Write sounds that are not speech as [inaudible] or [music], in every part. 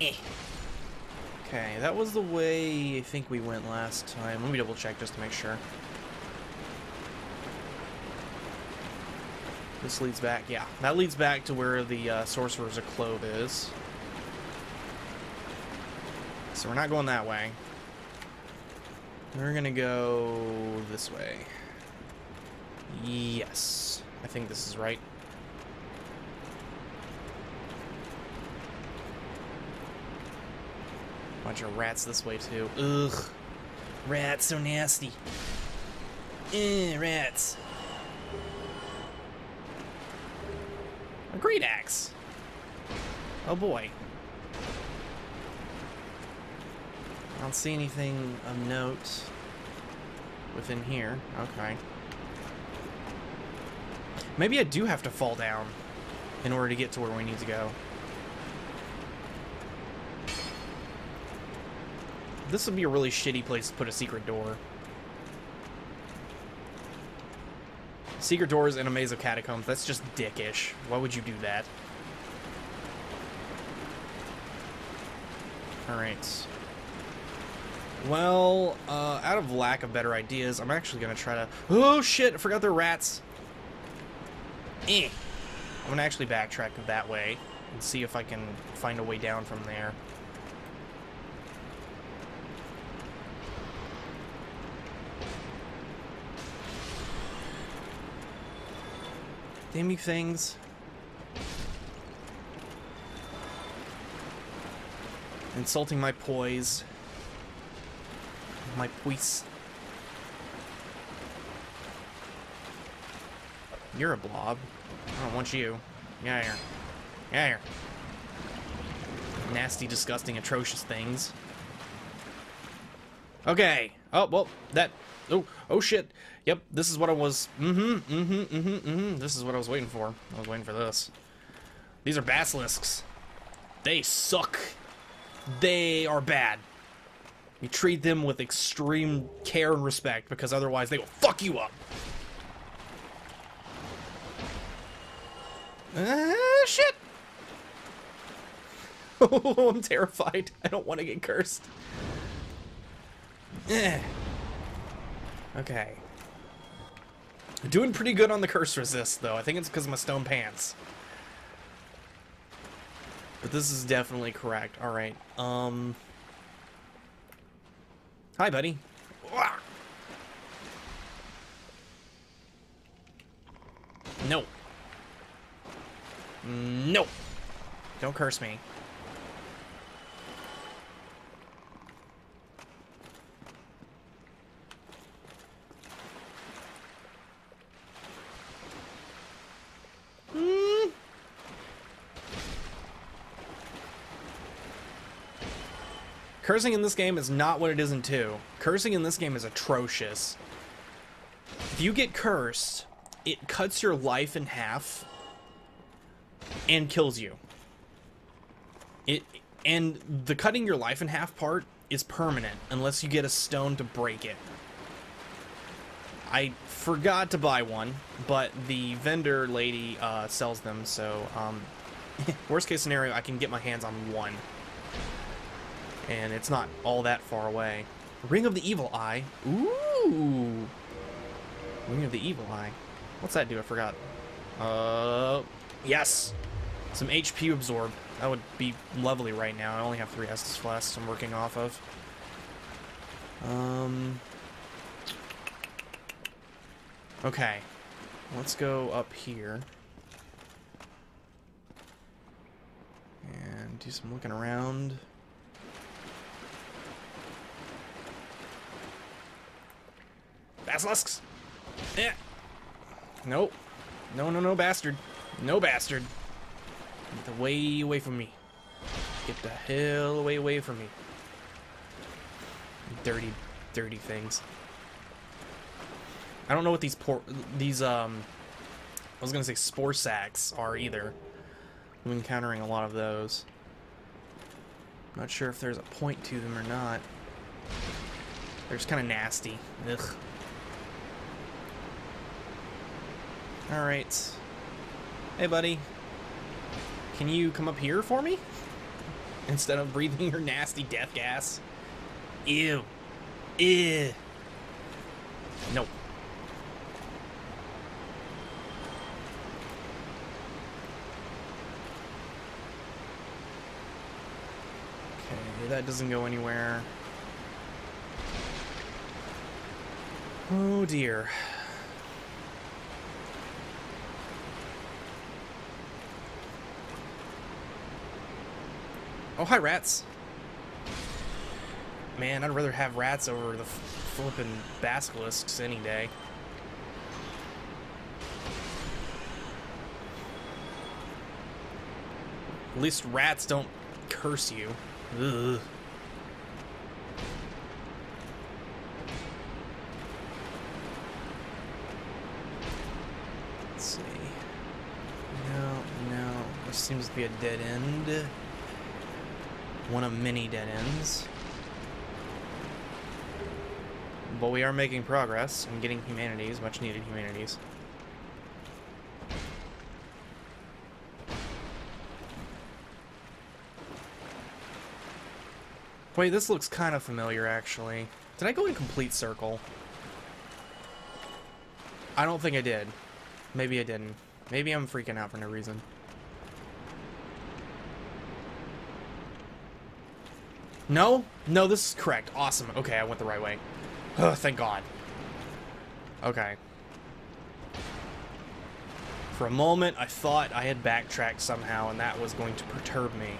Eh. Okay, that was the way I think we went last time. Let me double check just to make sure. This leads back, yeah. That leads back to where the uh, Sorcerer's Clove is. So we're not going that way. We're gonna go this way. Yes. I think this is right. Bunch of rats this way too. Ugh. Rats so nasty. Eh, rats. A great axe. Oh boy. I don't see anything of note within here. Okay. Maybe I do have to fall down in order to get to where we need to go. This would be a really shitty place to put a secret door. Secret doors in a maze of catacombs, that's just dickish. Why would you do that? Alright. Well, uh, out of lack of better ideas, I'm actually gonna try to... Oh shit, I forgot they're rats! Eh. I'm gonna actually backtrack that way and see if I can find a way down from there. Damn you things. Insulting my poise. My poise. You're a blob. I don't want you. Yeah, here. Yeah, here. Nasty, disgusting, atrocious things. Okay. Oh, well, that... Oh, oh shit. Yep, this is what I was... Mm-hmm, mm-hmm, mm-hmm, mm-hmm. This is what I was waiting for. I was waiting for this. These are basilisks. They suck. They are bad. You treat them with extreme care and respect, because otherwise they will fuck you up. Uh, shit! [laughs] Oh, I'm terrified. I don't want to get cursed. Eh. Okay. Doing pretty good on the curse resist, though. I think it's because of my stone pants. But this is definitely correct. Alright. Um... Hi, buddy. No. No. Don't curse me. Cursing in this game is not what it is in 2. Cursing in this game is atrocious. If you get cursed, it cuts your life in half and kills you. It and the cutting your life in half part is permanent unless you get a stone to break it. I forgot to buy one, but the vendor lady uh, sells them, so um, [laughs] worst case scenario, I can get my hands on one. And it's not all that far away. Ring of the Evil Eye. Ooh! Ring of the Evil Eye. What's that do? I forgot. Uh, yes! Some HP absorb. That would be lovely right now. I only have three Estus Flasks I'm working off of. Um... Okay. Let's go up here. And do some looking around. Basilisks! Yeah. Nope. No, no, no, bastard. No bastard. Get the way away from me. Get the hell away away from me. Dirty, dirty things. I don't know what these por these um I was gonna say spore sacks are either. I'm encountering a lot of those. Not sure if there's a point to them or not. They're just kind of nasty. Ugh. Alright. Hey, buddy. Can you come up here for me? instead of breathing your nasty death gas. Ew. Ew. Nope. Okay, that doesn't go anywhere. Oh dear. Oh, hi, rats. Man, I'd rather have rats over the flippin' basilisks any day. At least rats don't curse you. Ugh. Let's see. No, no. This seems to be a dead end. One of many dead ends. But we are making progress and getting humanities, much needed humanities. Wait, this looks kind of familiar, actually. Did I go in complete circle? I don't think I did. Maybe I didn't. Maybe I'm freaking out for no reason. No? No, this is correct. Awesome. Okay, I went the right way. Oh, thank God. Okay. For a moment, I thought I had backtracked somehow, and that was going to perturb me.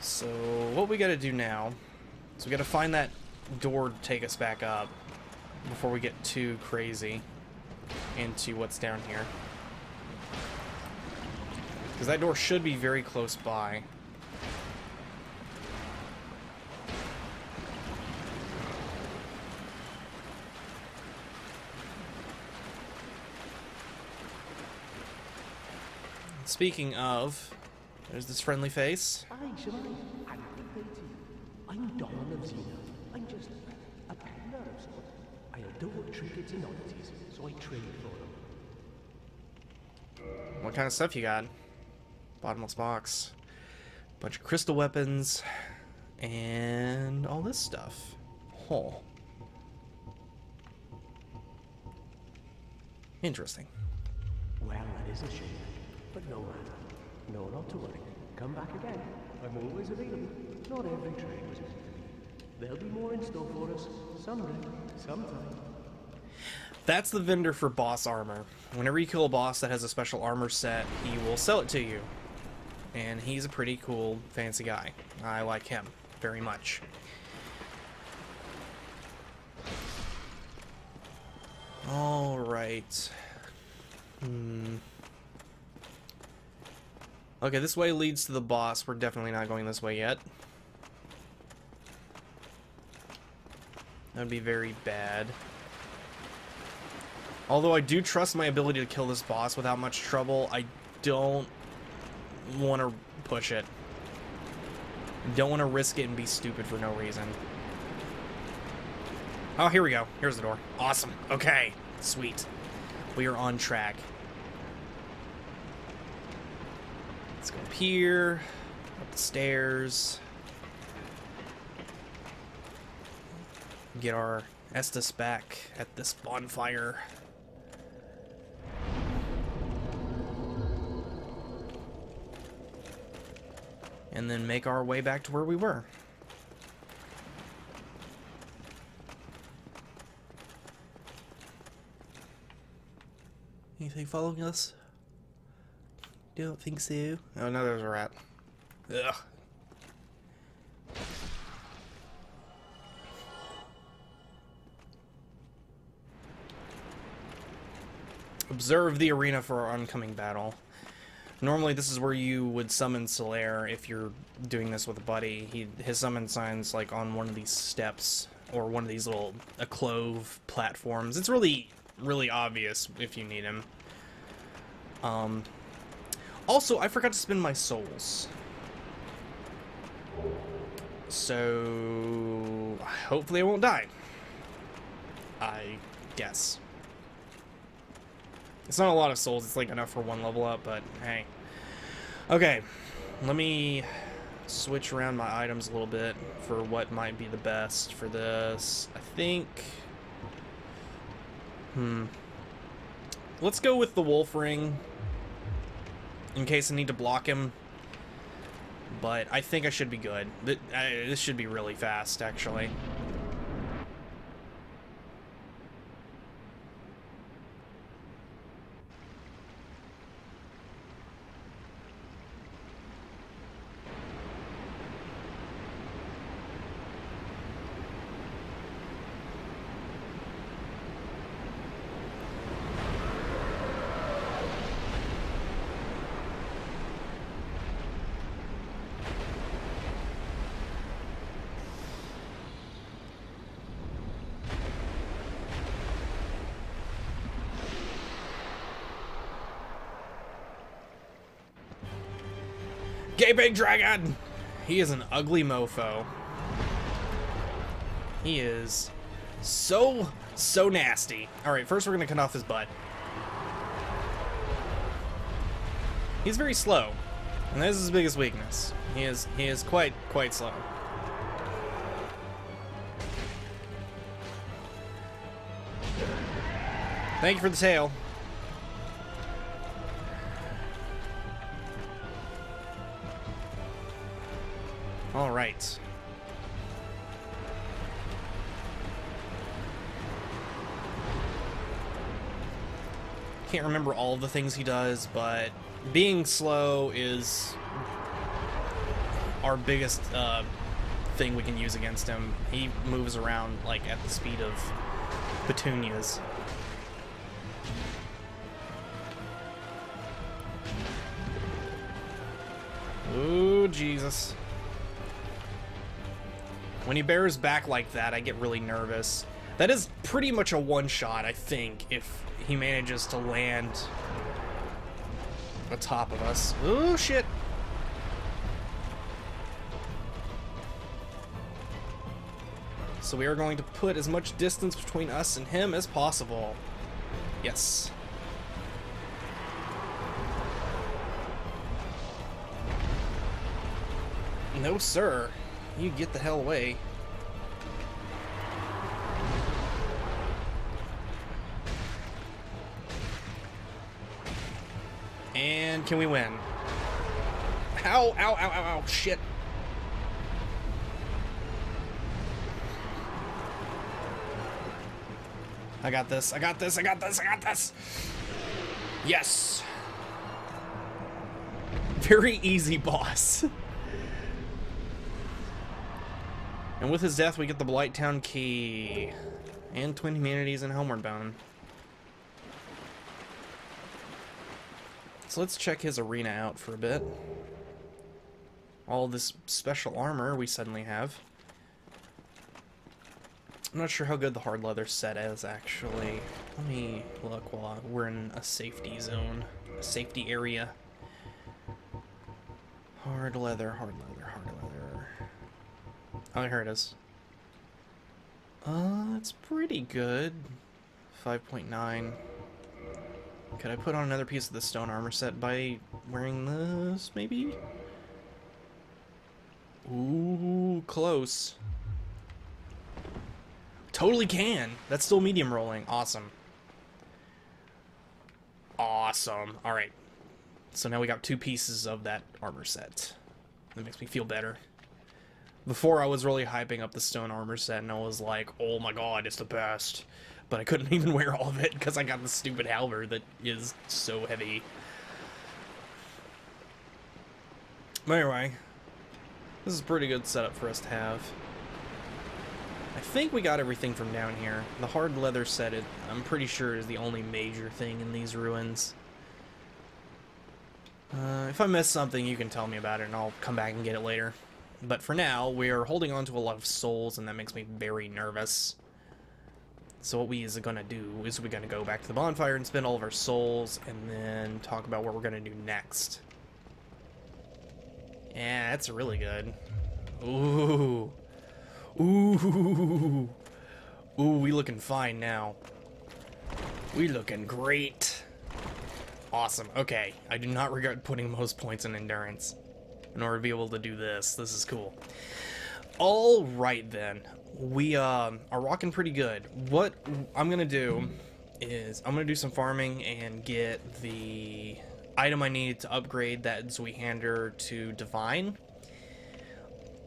So, what we gotta do now is we gotta find that door to take us back up before we get too crazy into what's down here. Because that door should be very close by. Speaking of, there's this friendly face. Hi, Shivani. I'm I'm Domhnall of Zena. I'm just a peddler of sorts. I adore trinkets and oddities, so I trade for them. What kind of stuff you got? Bottomless box. Bunch of crystal weapons. And all this stuff. Huh. Interesting. Well, that is a shame. But no matter. No, not to worry. Come back again. I'm always available. Not every trade was meant to be. There'll be more in store for us. Someday. Sometime. That's the vendor for boss armor. Whenever you kill a boss that has a special armor set, he will sell it to you. And he's a pretty cool, fancy guy. I like him very much. Alright. Hmm. Okay, this way leads to the boss. We're definitely not going this way yet. That would be very bad. Although I do trust my ability to kill this boss without much trouble, I don't want to push it. Don't want to risk it and be stupid for no reason. Oh, here we go. Here's the door. Awesome. Okay. Sweet. We are on track. Let's go up here, up the stairs. Get our Estus back at this bonfire. And then make our way back to where we were. Anything following us? Don't think so. Oh no, there's a rat. Ugh. Observe the arena for our oncoming battle. Normally, this is where you would summon Solaire if you're doing this with a buddy. He his summon signs like on one of these steps or one of these little a clove platforms. It's really really obvious if you need him. Um, also, I forgot to spend my souls. So, hopefully I won't die. I guess. It's not a lot of souls, it's like enough for one level up, but hey. Okay, let me switch around my items a little bit for what might be the best for this. I think... Hmm. Let's go with the wolf ring. In case I need to block him. But I think I should be good. This should be really fast, actually. Gaping Dragon! He is an ugly mofo. He is so, so nasty. Alright, first we're gonna cut off his butt. He's very slow. And that is his biggest weakness. He is he is quite quite slow. Thank you for the tail. All right. Can't remember all the things he does, but being slow is our biggest uh, thing we can use against him. He moves around like at the speed of petunias. Ooh, Jesus. When he bears back like that, I get really nervous. That is pretty much a one-shot, I think, if he manages to land on top of us. Oh, shit. So we are going to put as much distance between us and him as possible. Yes. No, sir. You get the hell away. And can we win? Ow, ow, ow, ow, ow, shit. I got this, I got this, I got this, I got this. Yes. Very easy, [laughs] boss. And with his death, we get the Blighttown Key. And Twin Humanities and Homeward Bone. So let's check his arena out for a bit. All this special armor we suddenly have. I'm not sure how good the hard leather set is, actually. Let me look while we're in a safety zone. A safety area. Hard leather, hard leather, hard leather. Oh, here it is. Uh, it's pretty good. 5.9. Could I put on another piece of the stone armor set by wearing this, maybe? Ooh, close. Totally can. That's still medium rolling. Awesome. Awesome. Alright. So now we got two pieces of that armor set. That makes me feel better. Before I was really hyping up the stone armor set and I was like, oh my god, it's the best. But I couldn't [laughs] even wear all of it because I got the stupid halberd that is so heavy. But anyway, this is a pretty good setup for us to have. I think we got everything from down here. The hard leather set, it, I'm pretty sure, is the only major thing in these ruins. Uh, if I miss something, you can tell me about it and I'll come back and get it later. But for now, we are holding on to a lot of souls, and that makes me very nervous. So what we is to do is we're to go back to the bonfire and spend all of our souls, and then talk about what we're to do next. Yeah, that's really good. Ooh. Ooh. Ooh, we looking fine now. We looking great. Awesome. Okay. I do not regret putting most points in endurance in order to be able to do this. This is cool. All right then. We um, are rocking pretty good. What I'm gonna do is I'm gonna do some farming and get the item I need to upgrade that Zweihander to Divine.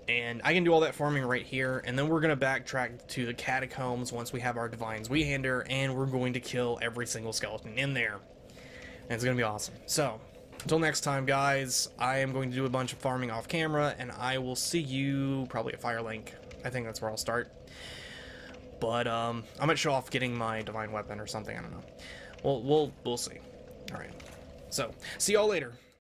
And I can do all that farming right here, and then we're going to backtrack to the catacombs once we have our Divine Zweihander, and we're going to kill every single skeleton in there. And it's going to be awesome. So, until next time, guys, I am going to do a bunch of farming off camera, and I will see you probably at Firelink. I think that's where I'll start. But, um, I might show off getting my Divine Weapon or something, I don't know. We'll, we'll, we'll see. Alright. So, see y'all later.